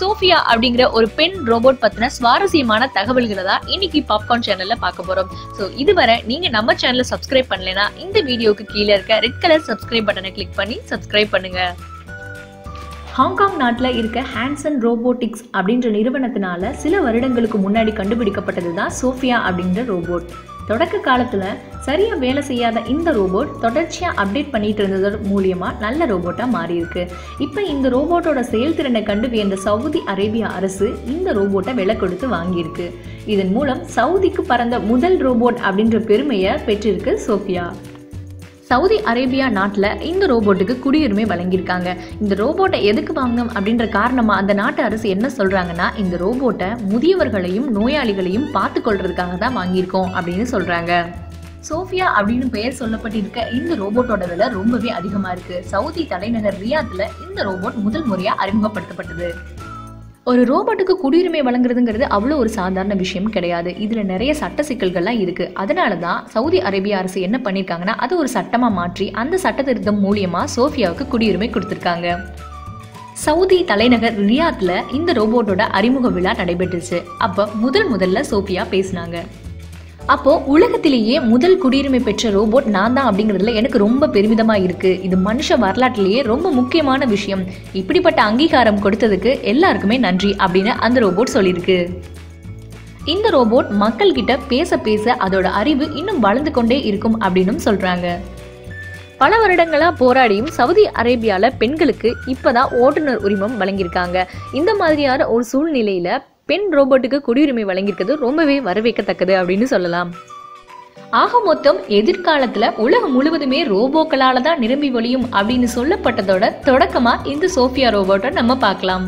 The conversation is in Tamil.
சோஃபியா அப்படிங்கிற ஒரு பெண் ரோபோட் பத்தின சுவாரஸ்யமான தகவல்களை தான் இன்னைக்கு பாப்கார்ன் சேனல்ல பார்க்க போறோம். ஸோ இதுவரை நீங்க நம்ம சேனலை சப்ஸ்கிரைப் பண்ணலனா இந்த வீடியோக்கு கீழே இருக்க ரெட் கலர் சப்ஸ்கிரைப் பட்டனை கிளிக் பண்ணி சப்ஸ்கிரைப் பண்ணுங்க. ஹாங்காங் நாட்டில் இருக்க ஹேண்ட்ஸன் ரோபோட்டிக்ஸ் அப்படின்ற நிறுவனத்தினால சில வருடங்களுக்கு முன்னாடி கண்டுபிடிக்கப்பட்டது தான் சோஃபியா அப்படின்ற ரோபோட் தொடக்க காலத்தில் சரியாக வேலை செய்யாத இந்த ரோபோட் தொடர்ச்சியாக அப்டேட் பண்ணிட்டு இருந்தது மூலியமாக நல்ல ரோபோட்டாக மாறியிருக்கு. இப்போ இந்த ரோபோட்டோட செயல்திறனை கண்டு வியந்த சவுதி அரேபியா அரசு இந்த ரோபோட்டை விலை கொடுத்து வாங்கியிருக்கு. இதன் மூலம் சவுதிக்கு பறந்த முதல் ரோபோட் அப்படின்ற பெருமையை பெற்றிருக்கு சோஃபியா. சவுதி அரேபியா நாட்டில் இந்த ரோபோட்டுக்கு குடியுரிமை வழங்கியிருக்காங்க. இந்த ரோபோட்டை எதுக்கு வாங்கணும் அப்படின்ற காரணமாக அந்த நாட்டு அரசு என்ன சொல்கிறாங்கன்னா இந்த ரோபோட்டை முதியவர்களையும் நோயாளிகளையும் பார்த்து கொள்றதுக்காக தான் வாங்கியிருக்கோம் அப்படின்னு சொல்கிறாங்க சோஃபியா அப்படின்னு பெயர் சொல்லப்பட்டிருக்க இந்த ரோபோட்டோட விலை ரொம்பவே அதிகமாக இருக்குது சவுதி தலைநகர் ரியாத்தில் இந்த ரோபோட் முதல் முறையாக அறிமுகப்படுத்தப்பட்டது. ஒரு ரோபோட்டுக்கு குடியுரிமை வழங்குறதுங்கிறது அவ்வளோ ஒரு சாதாரண விஷயம் கிடையாது. இதில் நிறைய சட்ட சிக்கல்கள்லாம் இருக்குது அதனால தான் சவுதி அரேபிய அரசு என்ன பண்ணியிருக்காங்கன்னா அது ஒரு சட்டமாக மாற்றி அந்த சட்ட திருத்தம் மூலியமாக சோஃபியாவுக்கு குடியுரிமை கொடுத்துருக்காங்க. சவுதி தலைநகர் ரியாத்தில் இந்த ரோபோட்டோட அறிமுக விழா நடைபெற்றுச்சு. அப்போ முதல் முதல்ல சோஃபியா பேசினாங்க. அப்போ உலகத்திலேயே முதல் குடியுரிமை பெற்ற ரோபோட் நான் தான் அப்படிங்கிறதுல எனக்கு ரொம்ப பெருமிதமா இருக்கு. இது மனுஷ வரலாற்றிலேயே ரொம்ப முக்கியமான விஷயம். இப்படிப்பட்ட அங்கீகாரம் கொடுத்ததுக்கு எல்லாருக்குமே நன்றி அப்படின்னு அந்த ரோபோட் சொல்லியிருக்கு. இந்த ரோபோட் மக்கள் கிட்ட பேச பேச அதோட அறிவு இன்னும் வளர்ந்து கொண்டே இருக்கும் அப்படின்னும் சொல்றாங்க. பல வருடங்களா போராடியும் சவுதி அரேபியால பெண்களுக்கு இப்பதான் ஓட்டுநர் உரிமம் வழங்கியிருக்காங்க. இந்த மாதிரியான ஒரு சூழ்நிலையில பெண் ரோபோட்டுக்கு குடியுரிமை வழங்கியிருக்கிறது ரொம்பவே வரவேற்கத்தக்கது அப்படின்னு சொல்லலாம். ஆக மொத்தம் எதிர்காலத்துல உலகம் முழுவதுமே ரோபோக்களால தான் நிரம்பி வழியும் அப்படின்னு சொல்லப்பட்டதோட தொடக்கமா இந்த சோஃபியா ரோபோட்டை நம்ம பார்க்கலாம்.